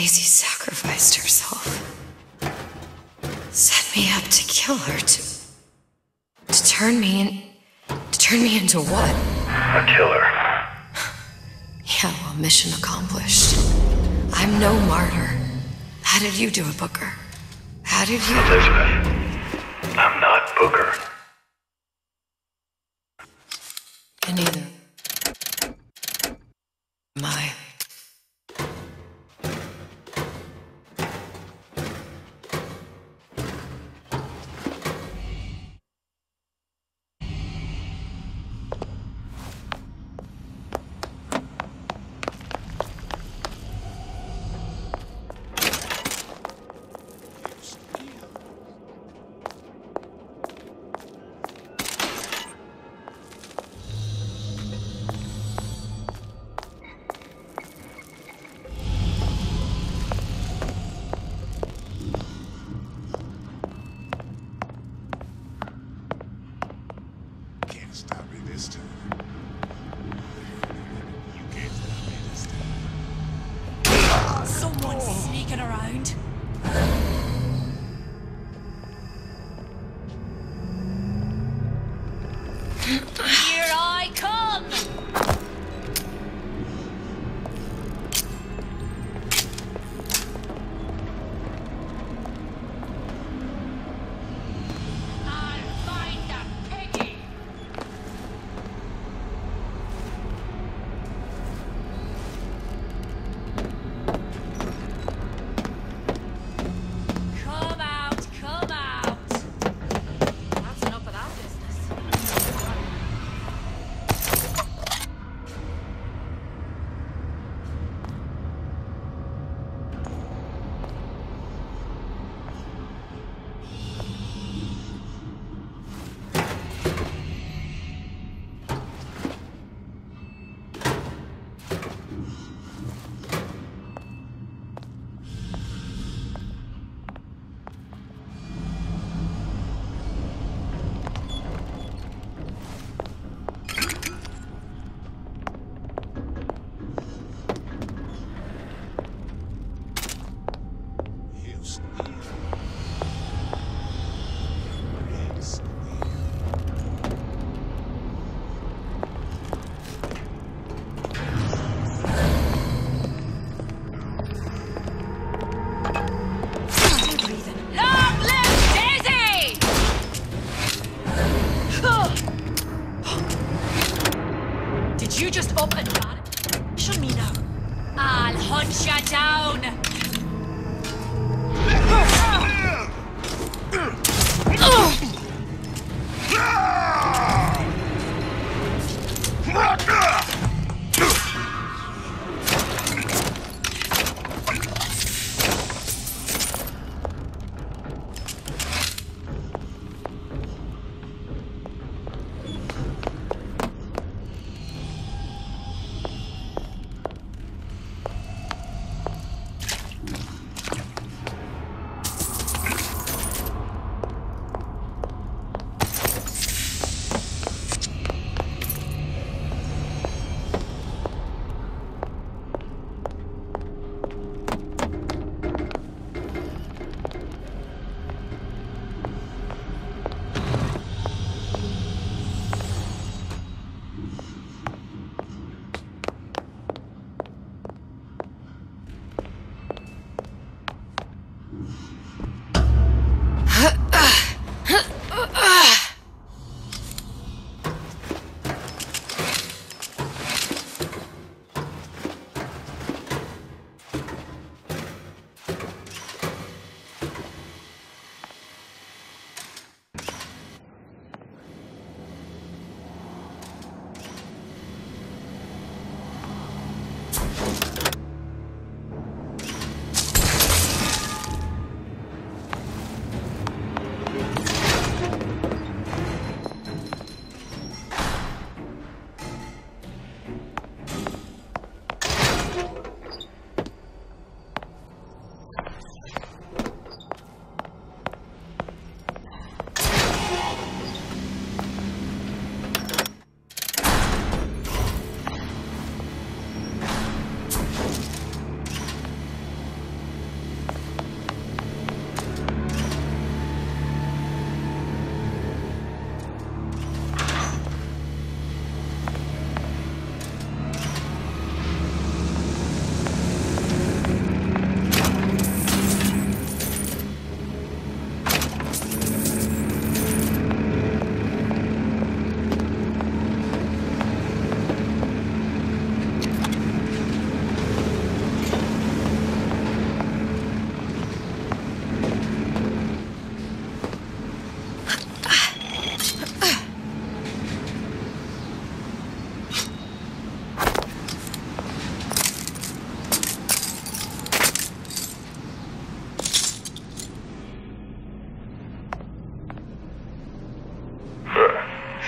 Daisy sacrificed herself. Set me up to kill her, to. to turn me in. to turn me into what? A killer. Yeah, well, mission accomplished. I'm no martyr. How did you do it, Booker? How did you. Elizabeth, I'm not Booker. And neither.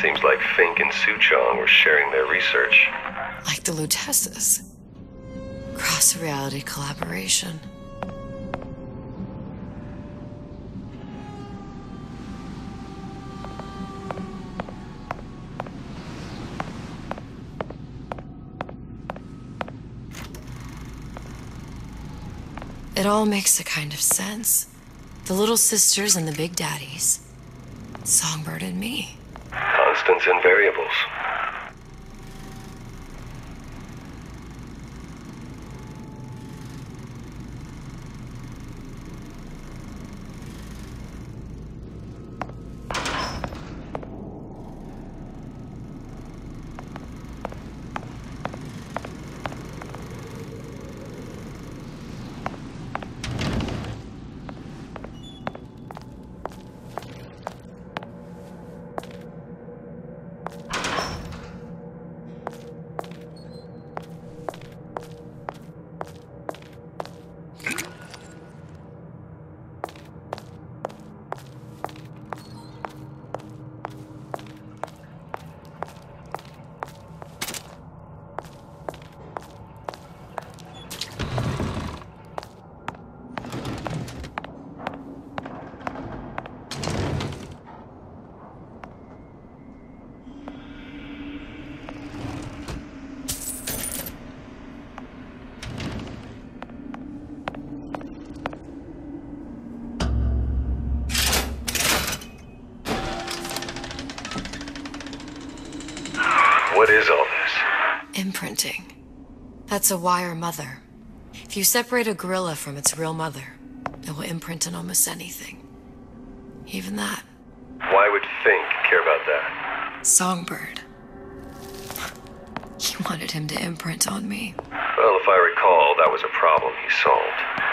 Seems like Fink and Suchong were sharing their research. Like the Luteces. Cross reality collaboration. It all makes a kind of sense. The little sisters and the big daddies. Songbird and me. Constants and variables. What is all this? Imprinting. That's a wire mother. If you separate a gorilla from its real mother, it will imprint on almost anything. Even that. Why would Fink care about that? Songbird. He wanted him to imprint on me. Well, if I recall, that was a problem he solved.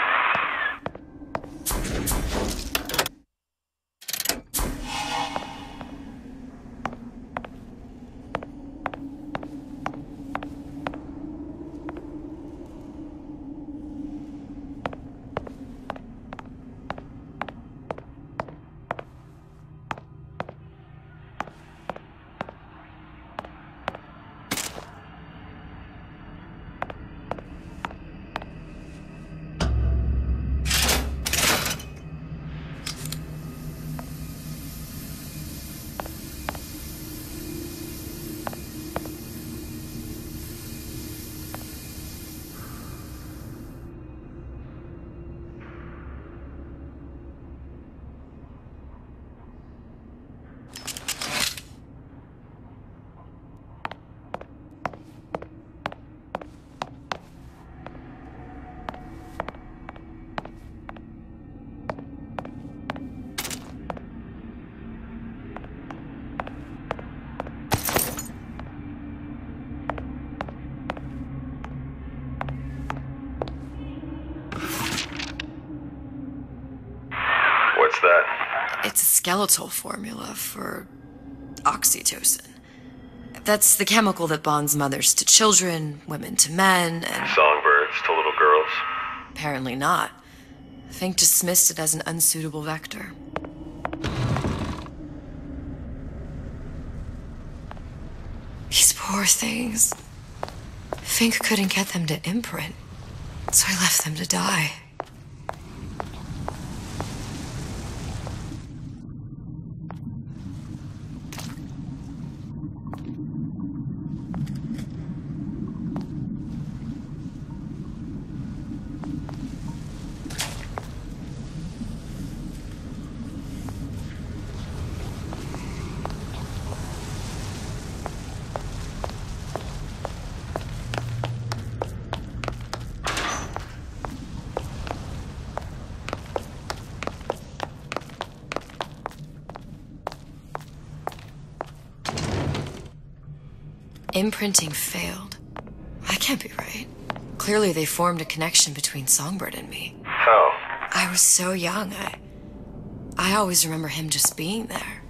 Skeletal formula for oxytocin. That's the chemical that bonds mothers to children, women to men, and Songbirds to little girls. apparently not. Fink dismissed it as an unsuitable vector. These poor things. Fink couldn't get them to imprint, so I left them to die. Imprinting failed. I can't be right. Clearly, they formed a connection between Songbird and me. How? I was so young. I, I always remember him just being there.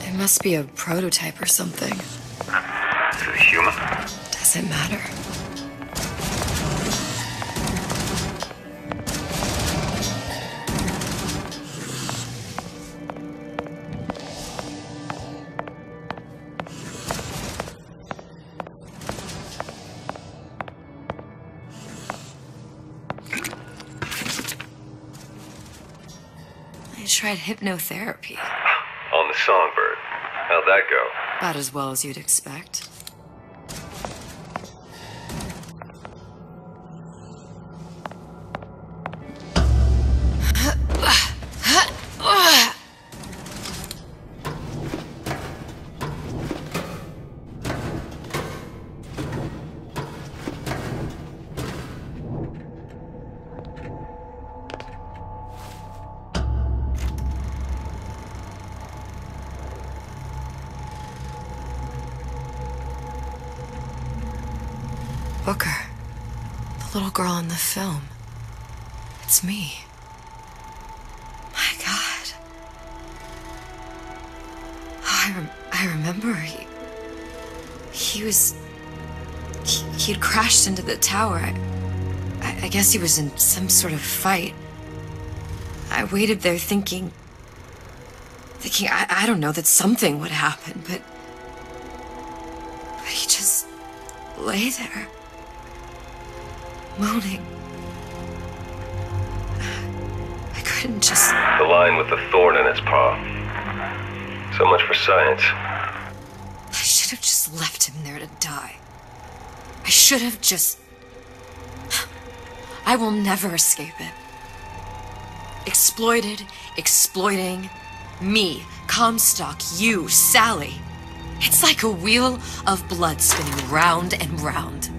It must be a prototype or something. Matter? I tried hypnotherapy. On the Songbird. How'd that go? About as well as you'd expect. Girl in the film. It's me. My God. Oh, I, rem- I remember he. He was. He, he had crashed into the tower. I, I, I guess he was in some sort of fight. I waited there thinking. Thinking, I, I don't know, that something would happen, but. But he just lay there moaning. I couldn't just. The lion with the thorn in its paw. So much for science. I should have just left him there to die. I should have just. I will never escape it. Exploited, exploiting. Me, Comstock, you, Sally. It's like a wheel of blood spinning round and round.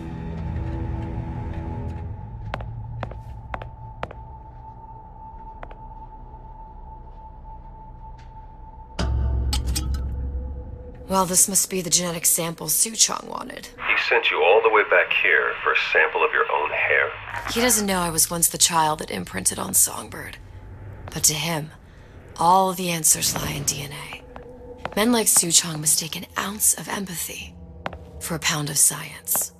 Well, this must be the genetic sample Suchong wanted. He sent you all the way back here for a sample of your own hair. He doesn't know I was once the child that imprinted on Songbird. But to him, all the answers lie in DNA. Men like Suchong mistake an ounce of empathy for a pound of science.